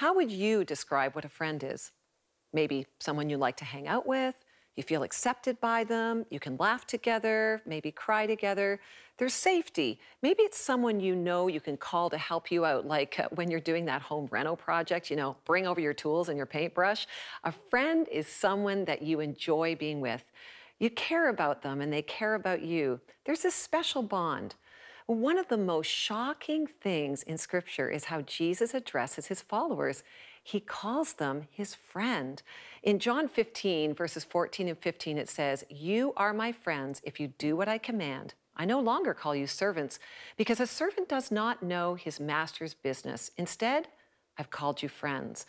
How would you describe what a friend is? Maybe someone you like to hang out with, you feel accepted by them, you can laugh together, maybe cry together. There's safety. Maybe it's someone you know you can call to help you out, like uh, when you're doing that home reno project, you know, bring over your tools and your paintbrush. A friend is someone that you enjoy being with. You care about them and they care about you. There's this special bond. One of the most shocking things in Scripture is how Jesus addresses his followers. He calls them his friend. In John 15, verses 14 and 15, it says, You are my friends if you do what I command. I no longer call you servants, because a servant does not know his master's business. Instead, I've called you friends.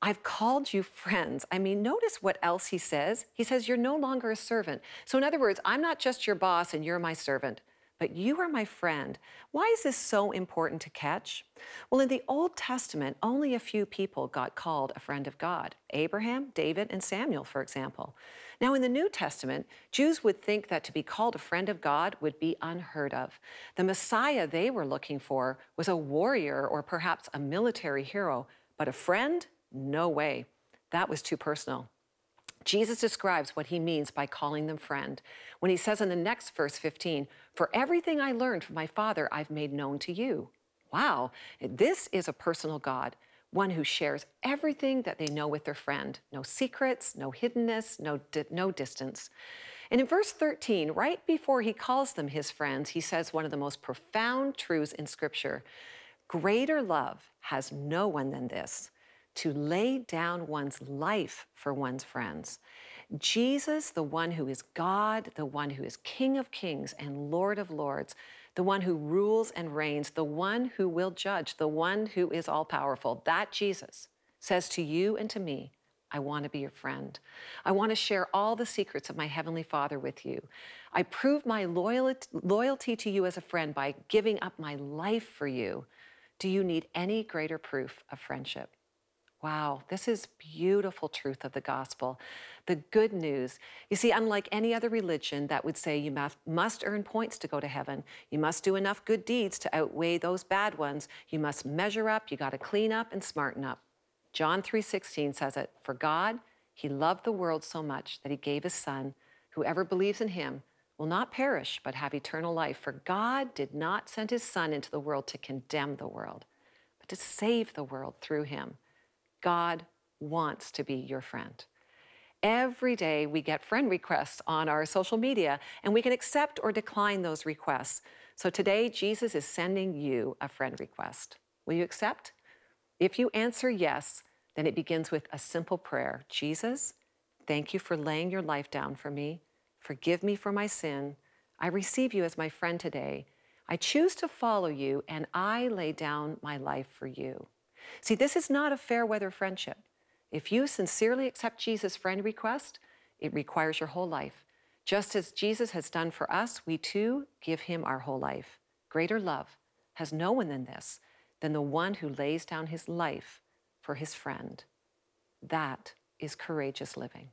I've called you friends. I mean, notice what else he says. He says, You're no longer a servant. So, in other words, I'm not just your boss and you're my servant but you are my friend. Why is this so important to catch? Well, in the Old Testament, only a few people got called a friend of God Abraham, David, and Samuel, for example. Now, in the New Testament, Jews would think that to be called a friend of God would be unheard of. The Messiah they were looking for was a warrior or perhaps a military hero, but a friend? No way. That was too personal. Jesus describes what he means by calling them friend when he says in the next verse 15, For everything I learned from my Father, I've made known to you. Wow, this is a personal God, one who shares everything that they know with their friend. No secrets, no hiddenness, no, di- no distance. And in verse 13, right before he calls them his friends, he says one of the most profound truths in Scripture Greater love has no one than this to lay down one's life for one's friends. Jesus, the one who is God, the one who is King of kings and Lord of lords, the one who rules and reigns, the one who will judge, the one who is all powerful, that Jesus says to you and to me, I want to be your friend. I want to share all the secrets of my Heavenly Father with you. I prove my loyalty to you as a friend by giving up my life for you. Do you need any greater proof of friendship? Wow, this is beautiful truth of the gospel. The good news. You see, unlike any other religion that would say you must, earn points to go to heaven, you must do enough good deeds to outweigh those bad ones, you must measure up, you got to clean up and smarten up. John 3:16 says it, "For God, he loved the world so much that he gave his son, whoever believes in him will not perish but have eternal life. For God did not send his son into the world to condemn the world, but to save the world through him." God wants to be your friend. Every day we get friend requests on our social media, and we can accept or decline those requests. So today, Jesus is sending you a friend request. Will you accept? If you answer yes, then it begins with a simple prayer Jesus, thank you for laying your life down for me. Forgive me for my sin. I receive you as my friend today. I choose to follow you, and I lay down my life for you. See, this is not a fair weather friendship. If you sincerely accept Jesus' friend request, it requires your whole life. Just as Jesus has done for us, we too give him our whole life. Greater love has no one than this, than the one who lays down his life for his friend. That is courageous living.